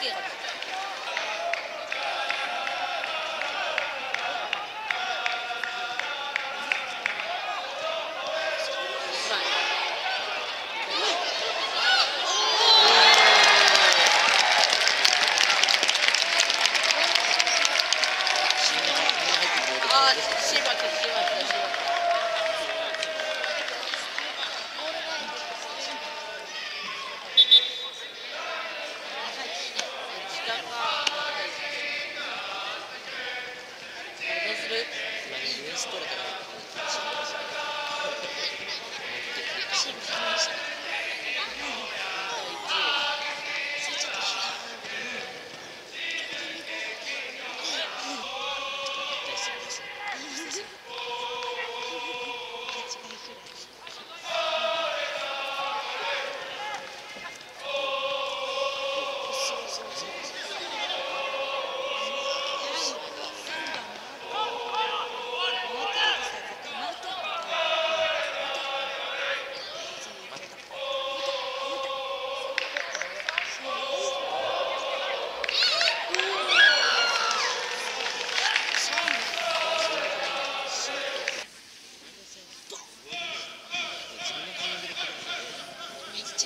esquerdo.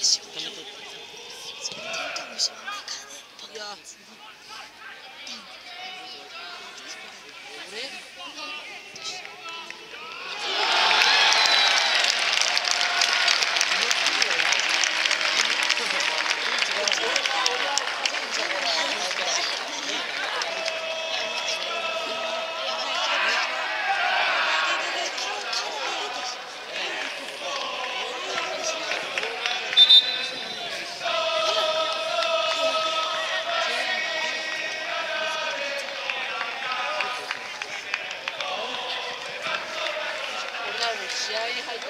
しようよ。そ。いや。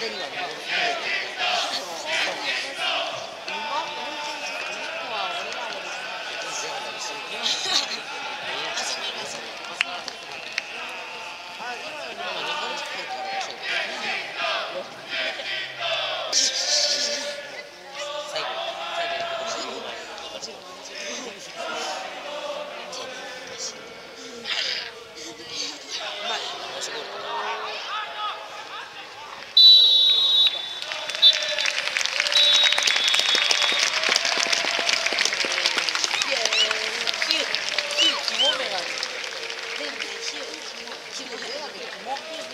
でる。Thank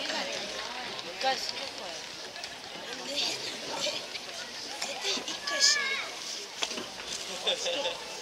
you.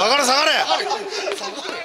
下がれ下がれ。おい